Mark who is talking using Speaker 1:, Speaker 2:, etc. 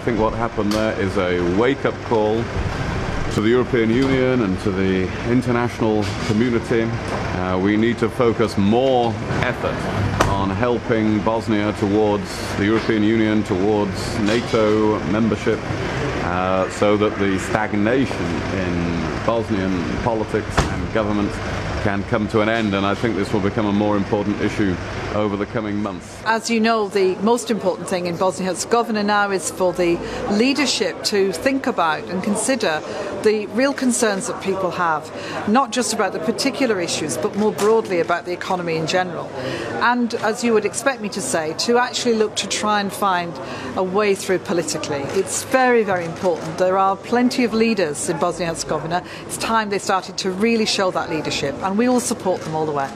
Speaker 1: I think what happened there is a wake up call to the European Union and to the international community. Uh, we need to focus more effort on helping Bosnia towards the European Union, towards NATO membership, uh, so that the stagnation in Bosnian politics and government can come to an end. And I think this will become a more important issue over the coming months.
Speaker 2: As you know, the most important thing in Bosnia Herzegovina now is for the leadership to think about and consider the real concerns that people have, not just about the particular issues, but more broadly about the economy in general. And as you would expect me to say, to actually look to try and find a way through politically. It's very, very important. There are plenty of leaders in Bosnia Herzegovina. It's time they started to really show that leadership, and we will support them all the way.